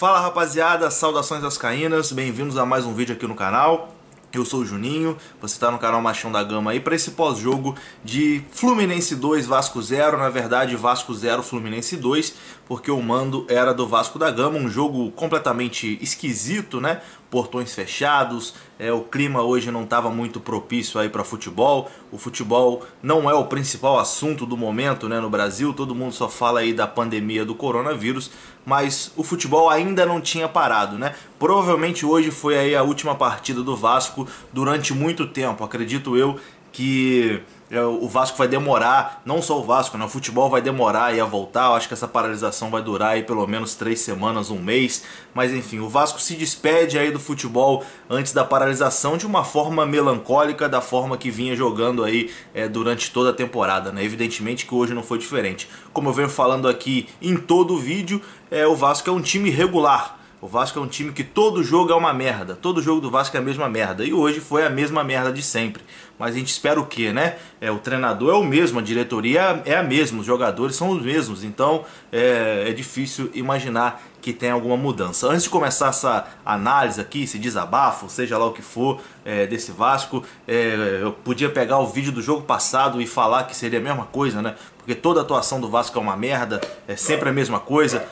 Fala rapaziada, saudações vascaínas, bem-vindos a mais um vídeo aqui no canal. Eu sou o Juninho, você está no canal Machão da Gama aí para esse pós-jogo de Fluminense 2, Vasco 0, na verdade Vasco 0, Fluminense 2, porque o mando era do Vasco da Gama, um jogo completamente esquisito, né? Portões fechados, é, o clima hoje não estava muito propício aí para futebol. O futebol não é o principal assunto do momento, né, no Brasil. Todo mundo só fala aí da pandemia do coronavírus, mas o futebol ainda não tinha parado, né? Provavelmente hoje foi aí a última partida do Vasco durante muito tempo, acredito eu que o Vasco vai demorar, não só o Vasco, né? o futebol vai demorar a voltar. Eu acho que essa paralisação vai durar aí pelo menos três semanas, um mês. Mas enfim, o Vasco se despede aí do futebol antes da paralisação de uma forma melancólica, da forma que vinha jogando aí é, durante toda a temporada. Né? Evidentemente que hoje não foi diferente. Como eu venho falando aqui em todo o vídeo, é, o Vasco é um time regular o Vasco é um time que todo jogo é uma merda. Todo jogo do Vasco é a mesma merda. E hoje foi a mesma merda de sempre. Mas a gente espera o quê, né? É, o treinador é o mesmo, a diretoria é a mesma, os jogadores são os mesmos. Então é, é difícil imaginar que tem alguma mudança. Antes de começar essa análise aqui, esse desabafo, seja lá o que for, é, desse Vasco, é, eu podia pegar o vídeo do jogo passado e falar que seria a mesma coisa, né? Porque toda atuação do Vasco é uma merda, é sempre a mesma coisa.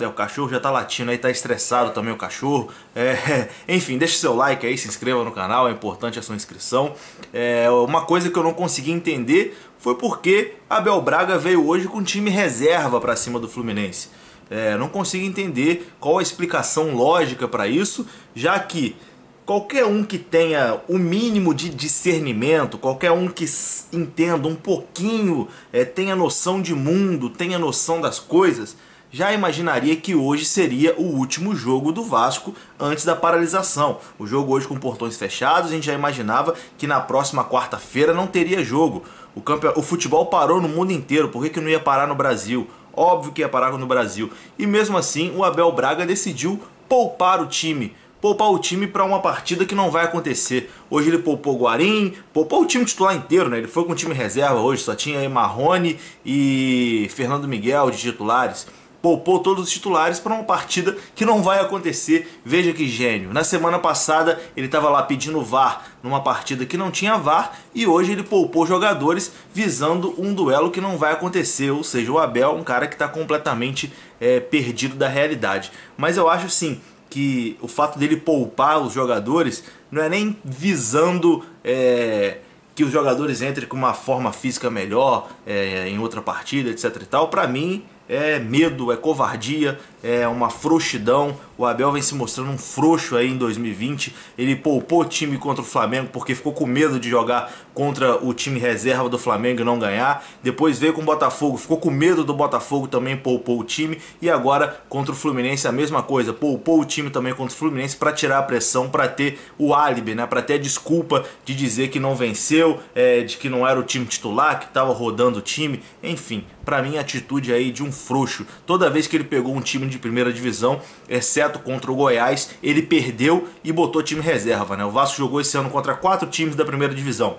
É, o cachorro já tá latindo aí, tá estressado também o cachorro. É, enfim, deixe seu like aí, se inscreva no canal, é importante a sua inscrição. É, uma coisa que eu não consegui entender foi porque Abel Braga veio hoje com time reserva para cima do Fluminense. É, não consigo entender qual a explicação lógica para isso, já que qualquer um que tenha o mínimo de discernimento, qualquer um que entenda um pouquinho, é, tenha noção de mundo, tenha noção das coisas, já imaginaria que hoje seria o último jogo do Vasco antes da paralisação. O jogo hoje com portões fechados, a gente já imaginava que na próxima quarta-feira não teria jogo. O, campe... o futebol parou no mundo inteiro, por que, que não ia parar no Brasil? Óbvio que ia parar no Brasil. E mesmo assim, o Abel Braga decidiu poupar o time poupar o time para uma partida que não vai acontecer. Hoje ele poupou o Guarim, poupou o time titular inteiro, né? Ele foi com o time reserva hoje, só tinha aí Marrone e Fernando Miguel de titulares poupou todos os titulares para uma partida que não vai acontecer. Veja que gênio. Na semana passada ele estava lá pedindo VAR numa partida que não tinha VAR e hoje ele poupou jogadores visando um duelo que não vai acontecer. Ou seja, o Abel é um cara que está completamente é, perdido da realidade. Mas eu acho sim que o fato dele poupar os jogadores não é nem visando. É, que os jogadores entrem com uma forma física melhor é, em outra partida, etc e tal, para mim é medo, é covardia, é uma frouxidão. O Abel vem se mostrando um frouxo aí em 2020. Ele poupou o time contra o Flamengo porque ficou com medo de jogar contra o time reserva do Flamengo e não ganhar. Depois veio com o Botafogo, ficou com medo do Botafogo, também poupou o time. E agora contra o Fluminense a mesma coisa, poupou o time também contra o Fluminense para tirar a pressão, para ter o álibi, né? para ter a desculpa de dizer que não venceu, é, de que não era o time titular, que estava rodando o time. Enfim, para mim a atitude aí de um frouxo. Toda vez que ele pegou um time de primeira divisão, exceto contra o Goiás, ele perdeu e botou time reserva. Né? O Vasco jogou esse ano contra quatro times da primeira divisão.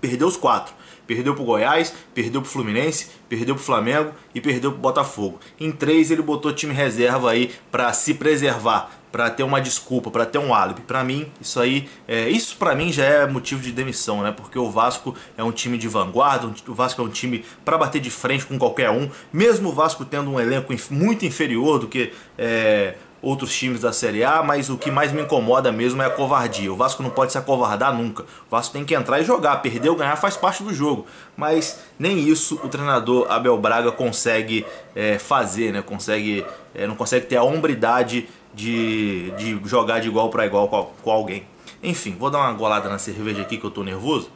Perdeu os quatro. Perdeu pro Goiás, perdeu pro Fluminense, perdeu pro Flamengo e perdeu pro Botafogo. Em três ele botou time reserva aí para se preservar, para ter uma desculpa, para ter um álibi. Para mim, isso aí, é, isso para mim já é motivo de demissão, né? Porque o Vasco é um time de vanguarda, o Vasco é um time para bater de frente com qualquer um, mesmo o Vasco tendo um elenco muito inferior do que é, outros times da Série A, mas o que mais me incomoda mesmo é a covardia. O Vasco não pode se acovardar nunca. O Vasco tem que entrar e jogar. Perder ou ganhar faz parte do jogo. Mas nem isso o treinador Abel Braga consegue é, fazer, né? Consegue, é, não consegue ter a hombridade de, de jogar de igual para igual com, com alguém. Enfim, vou dar uma golada na cerveja aqui que eu tô nervoso.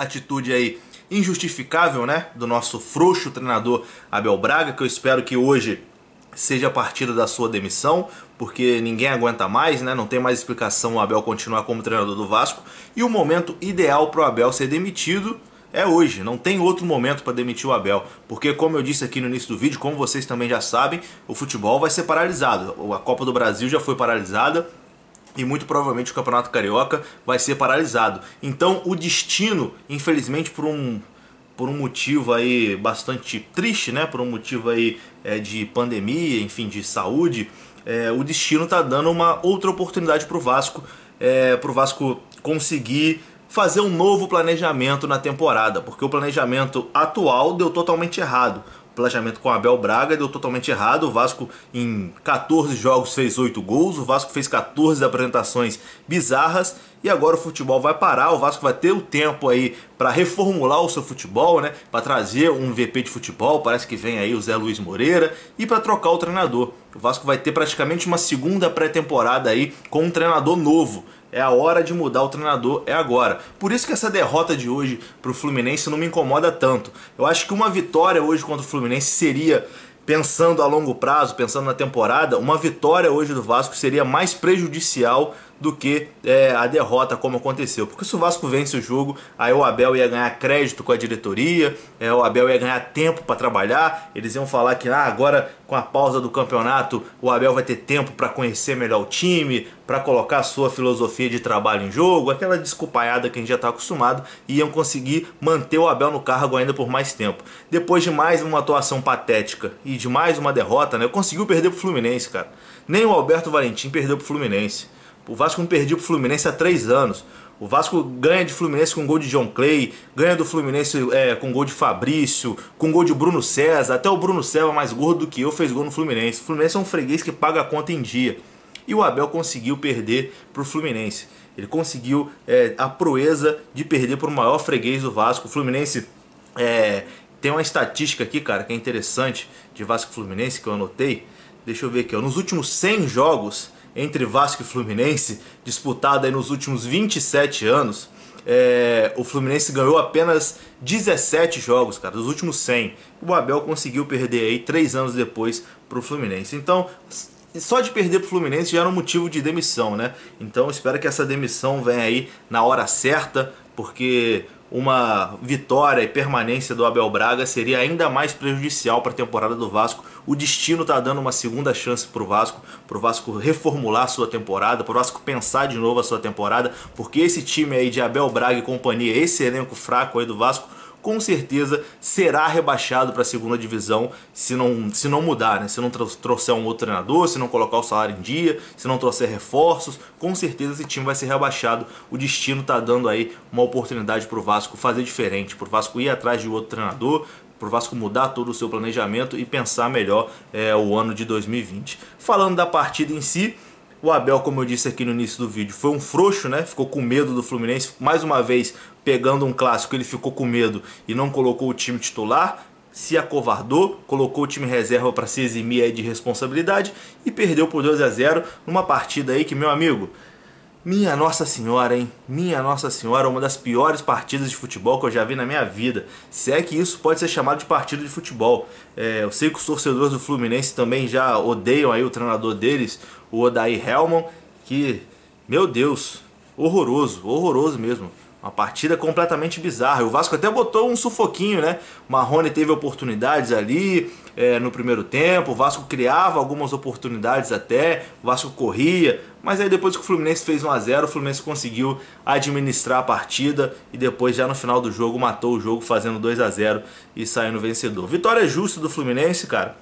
Atitude aí injustificável, né, do nosso frouxo treinador Abel Braga, que eu espero que hoje seja a partida da sua demissão, porque ninguém aguenta mais, né? Não tem mais explicação o Abel continuar como treinador do Vasco. E o momento ideal para o Abel ser demitido é hoje, não tem outro momento para demitir o Abel, porque como eu disse aqui no início do vídeo, como vocês também já sabem, o futebol vai ser paralisado. A Copa do Brasil já foi paralisada, e muito provavelmente o Campeonato Carioca vai ser paralisado. Então o destino, infelizmente por um por um motivo aí bastante triste, né? Por um motivo aí é, de pandemia, enfim, de saúde, é, o destino está dando uma outra oportunidade para o Vasco, é, para o Vasco conseguir fazer um novo planejamento na temporada, porque o planejamento atual deu totalmente errado planejamento com Abel Braga deu totalmente errado. O Vasco em 14 jogos fez 8 gols, o Vasco fez 14 apresentações bizarras e agora o futebol vai parar. O Vasco vai ter o tempo aí para reformular o seu futebol, né? Para trazer um VP de futebol, parece que vem aí o Zé Luiz Moreira e para trocar o treinador. O Vasco vai ter praticamente uma segunda pré-temporada aí com um treinador novo. É a hora de mudar o treinador, é agora. Por isso que essa derrota de hoje para o Fluminense não me incomoda tanto. Eu acho que uma vitória hoje contra o Fluminense seria, pensando a longo prazo, pensando na temporada, uma vitória hoje do Vasco seria mais prejudicial do que é, a derrota como aconteceu. Porque se o Vasco vence o jogo, aí o Abel ia ganhar crédito com a diretoria, é, o Abel ia ganhar tempo para trabalhar, eles iam falar que ah, agora com a pausa do campeonato o Abel vai ter tempo para conhecer melhor o time, para colocar a sua filosofia de trabalho em jogo, aquela desculpaiada que a gente já está acostumado, e iam conseguir manter o Abel no cargo ainda por mais tempo. Depois de mais uma atuação patética e de mais uma derrota, né, conseguiu perder pro Fluminense, cara. Nem o Alberto Valentim perdeu pro Fluminense. O Vasco não perdia pro Fluminense há três anos. O Vasco ganha de Fluminense com gol de John Clay, ganha do Fluminense é, com gol de Fabrício, com gol de Bruno César. Até o Bruno César, mais gordo do que eu, fez gol no Fluminense. O Fluminense é um freguês que paga a conta em dia. E o Abel conseguiu perder pro Fluminense. Ele conseguiu é, a proeza de perder pro maior freguês do Vasco. O Fluminense é, tem uma estatística aqui, cara, que é interessante de Vasco Fluminense que eu anotei. Deixa eu ver aqui, ó. nos últimos 100 jogos entre Vasco e Fluminense, disputada nos últimos 27 anos, é, o Fluminense ganhou apenas 17 jogos, cara, dos últimos 100. O Abel conseguiu perder aí 3 anos depois para o Fluminense. Então, só de perder para o Fluminense já era um motivo de demissão, né? Então, espero que essa demissão venha aí na hora certa, porque uma vitória e permanência do Abel Braga seria ainda mais prejudicial para a temporada do Vasco. O destino está dando uma segunda chance para o Vasco, para o Vasco reformular sua temporada, para o Vasco pensar de novo a sua temporada, porque esse time aí de Abel Braga e companhia, esse elenco fraco aí do Vasco, com certeza será rebaixado para a segunda divisão se não, se não mudar, né? se não trouxer um outro treinador, se não colocar o salário em dia, se não trouxer reforços, com certeza esse time vai ser rebaixado. O destino está dando aí uma oportunidade para o Vasco fazer diferente, para o Vasco ir atrás de outro treinador, para o Vasco mudar todo o seu planejamento e pensar melhor é, o ano de 2020. Falando da partida em si, o Abel, como eu disse aqui no início do vídeo, foi um frouxo, né? Ficou com medo do Fluminense. Mais uma vez, pegando um clássico, ele ficou com medo e não colocou o time titular. Se acovardou, colocou o time reserva para se eximir de responsabilidade e perdeu por 2 a 0 numa partida aí que, meu amigo, minha Nossa Senhora, hein? Minha Nossa Senhora, uma das piores partidas de futebol que eu já vi na minha vida. Se é que isso pode ser chamado de partida de futebol. É, eu sei que os torcedores do Fluminense também já odeiam aí o treinador deles, o Odair Helman, que, meu Deus, horroroso, horroroso mesmo. Uma partida completamente bizarra. O Vasco até botou um sufoquinho, né? O Marrone teve oportunidades ali é, no primeiro tempo. O Vasco criava algumas oportunidades até. O Vasco corria. Mas aí depois que o Fluminense fez 1 a 0 o Fluminense conseguiu administrar a partida. E depois, já no final do jogo, matou o jogo fazendo 2 a 0 e saindo vencedor. Vitória justa do Fluminense, cara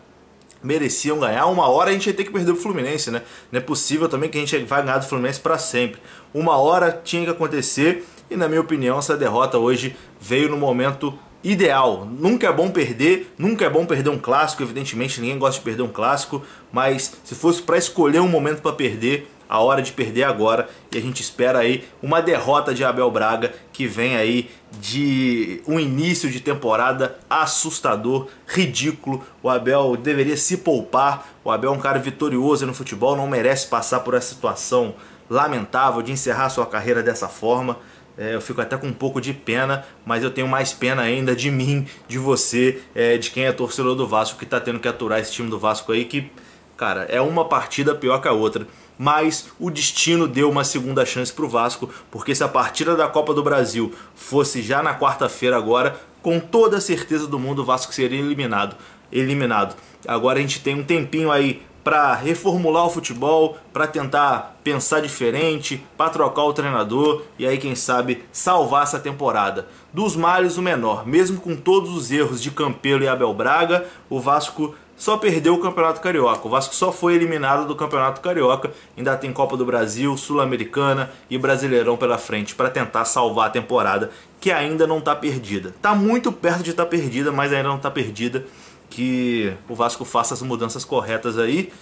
mereciam ganhar. Uma hora a gente ia ter que perder o Fluminense, né? Não é possível também que a gente vai ganhar do Fluminense para sempre. Uma hora tinha que acontecer e na minha opinião, essa derrota hoje veio no momento ideal. Nunca é bom perder, nunca é bom perder um clássico, evidentemente ninguém gosta de perder um clássico, mas se fosse para escolher um momento para perder, a hora de perder agora e a gente espera aí uma derrota de Abel Braga que vem aí de um início de temporada assustador, ridículo. O Abel deveria se poupar. O Abel é um cara vitorioso no futebol, não merece passar por essa situação lamentável de encerrar sua carreira dessa forma. É, eu fico até com um pouco de pena, mas eu tenho mais pena ainda de mim, de você, é, de quem é torcedor do Vasco, que está tendo que aturar esse time do Vasco aí, que, cara, é uma partida pior que a outra. Mas o destino deu uma segunda chance para o Vasco, porque se a partida da Copa do Brasil fosse já na quarta-feira agora, com toda a certeza do mundo o Vasco seria eliminado. eliminado. Agora a gente tem um tempinho aí para reformular o futebol, para tentar pensar diferente, para trocar o treinador e aí quem sabe salvar essa temporada. Dos males o menor, mesmo com todos os erros de Campelo e Abel Braga, o Vasco só perdeu o Campeonato Carioca. O Vasco só foi eliminado do Campeonato Carioca. Ainda tem Copa do Brasil, Sul-Americana e Brasileirão pela frente para tentar salvar a temporada que ainda não está perdida. Está muito perto de estar tá perdida, mas ainda não está perdida. Que o Vasco faça as mudanças corretas aí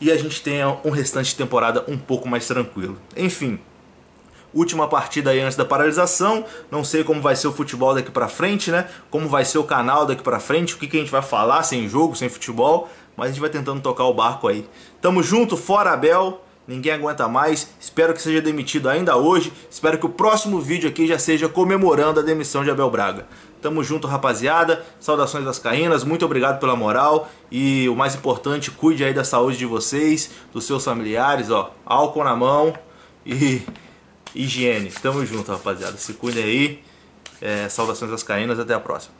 e a gente tenha um restante de temporada um pouco mais tranquilo. Enfim, última partida aí antes da paralisação. Não sei como vai ser o futebol daqui para frente, né? Como vai ser o canal daqui para frente, o que, que a gente vai falar sem jogo, sem futebol, mas a gente vai tentando tocar o barco aí. Tamo junto, fora Abel. Ninguém aguenta mais. Espero que seja demitido ainda hoje. Espero que o próximo vídeo aqui já seja comemorando a demissão de Abel Braga. Tamo junto, rapaziada. Saudações das Caínas. Muito obrigado pela moral. E o mais importante, cuide aí da saúde de vocês, dos seus familiares, ó. Álcool na mão e higiene. Tamo junto, rapaziada. Se cuidem aí. É, saudações das Caínas. Até a próxima.